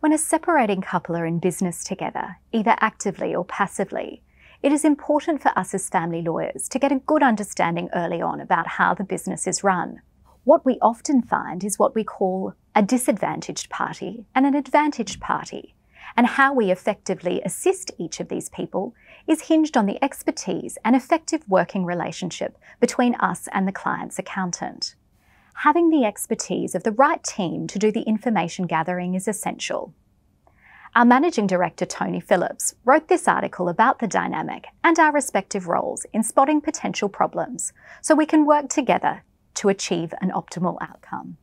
When a separating couple are in business together, either actively or passively, it is important for us as family lawyers to get a good understanding early on about how the business is run. What we often find is what we call a disadvantaged party and an advantaged party, and how we effectively assist each of these people is hinged on the expertise and effective working relationship between us and the client's accountant. Having the expertise of the right team to do the information gathering is essential. Our Managing Director, Tony Phillips, wrote this article about the dynamic and our respective roles in spotting potential problems so we can work together to achieve an optimal outcome.